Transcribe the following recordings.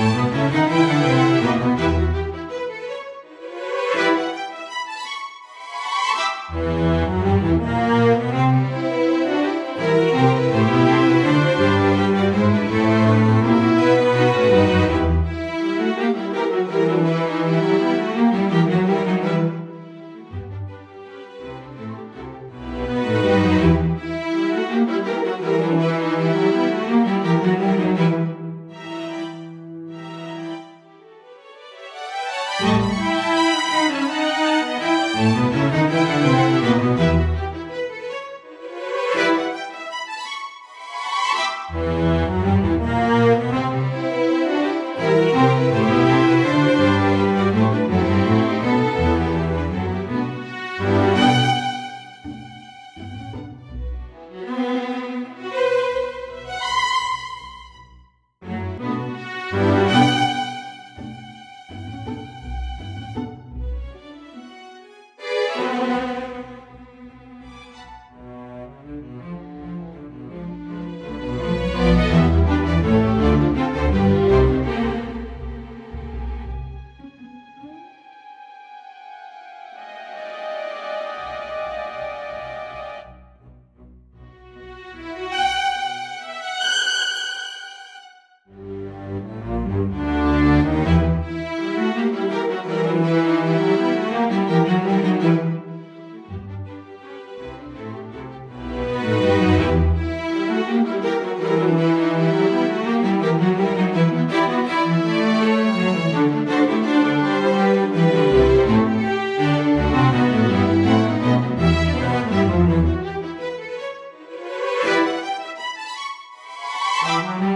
thank you. Thank you.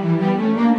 Música